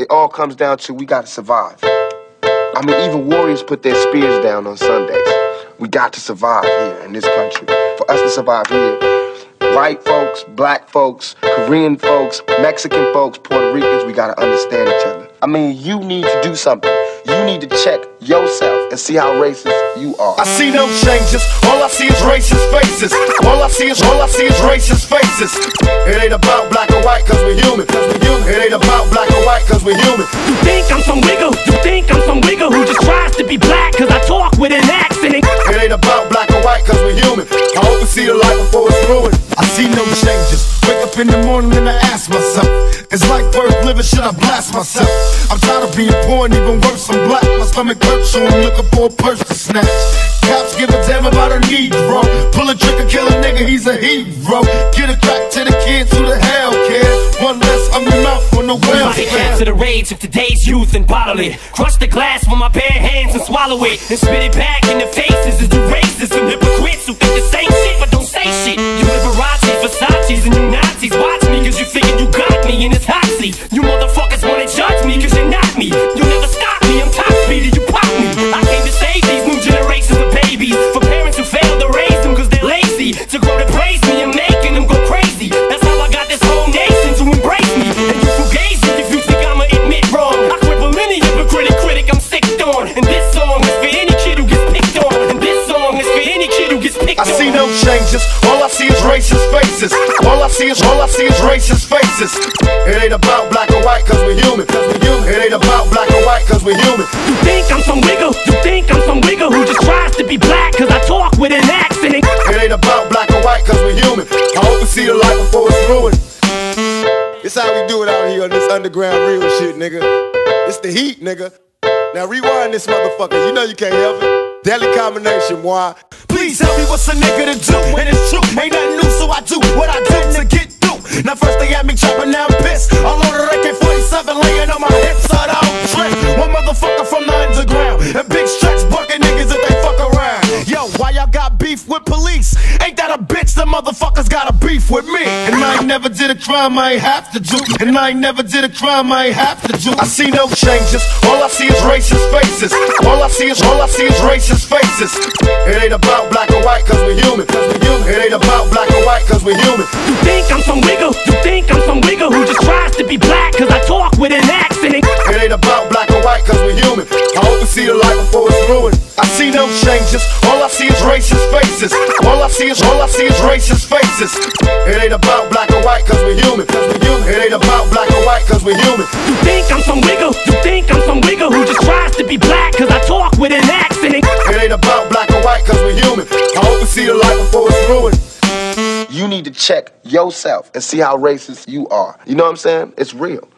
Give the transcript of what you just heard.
it all comes down to we gotta survive. I mean, even warriors put their spears down on Sundays. We got to survive here in this country. For us to survive here, white folks, black folks, Korean folks, Mexican folks, Puerto Ricans, we gotta understand each other. I mean, you need to do something. You need to check yourself and see how racist you are. I see no changes, all I see is racist faces. All I see is, all I see is racist faces. It ain't about black or white, cause we're human. Cause we're human. It ain't about black or white, cause we're human. You think I'm some wiggle? You think I'm some wiggle who just tries to be black? Cause I talk with an accent. It ain't about black or white, cause we're human. I hope we see the light before it's ruined. I see no changes. Wake up in the morning and I ask myself, is life worth living? Should I blast myself? I'm tired of being poor and even worse, I'm black. My stomach hurts, so I'm looking for a purse to snatch. Cops give a damn about a Negro. Pull a trigger, kill a nigga, he's a hero. Get a crack to the kids who the hell cares. One less hungry mouth on the Body welfare. capture the rage of today's youth and bottle it. Crush the glass with my bare hands and swallow it. And spit it back in the faces of the racists and hypocrites who think the same shit but don't this. You picked I on. see no changes, all I see is racist faces. All I see is, all I see is racist faces. It ain't about black or white, cause we're human. Cause we're human. It ain't about black or white, cause we're human. You think I'm some wiggle? You think I'm some wiggle who just tries to be black? Cause I talk with an accent. It ain't about black or white, cause we're human. I hope we see the light before it's ruined. This how we do it out here on this underground real shit, nigga. It's the heat, nigga. Now rewind this motherfucker. You know you can't help it. Deadly combination, why? Tell me what's a nigga to do. And it's true, ain't nothing new, so I do what I do to get through. Now first they had me chopping down piss. All on the AK-47 laying on my hips, so I don't trip. One motherfucker from the underground. And big stretch bucket niggas if they fuck around. Yo, why y'all got beef with police? Ain't that a bitch? The motherfuckers got a beef with me. And I ain't never did a crime I ain't have to do. And I ain't never did a crime I ain't have to do. I see no changes. All I see is racist faces. All I see is all I see is racist faces. It ain't about black or white, cause we're human. Cause we're human. It ain't about black or white, cause we're human. You think I'm some wiggle? You think I'm some wiggle who just tries to be black? Cause I talk with an accent. It ain't about black or white, cause we're human. I hope we see the light before it's ruined. I see no changes, all I see is racist faces. All I see is, all I see is racist faces. It ain't about black or white, cause we're human. Cause we're human. It ain't about black or white, cause we're human. You think I'm some wiggle? You think I'm some wiggle who just tries to be black? Cause I talk with an accent. It ain't about black or white, cause we're human. I hope we see the light before it's ruined. You need to check yourself and see how racist you are. You know what I'm saying? It's real.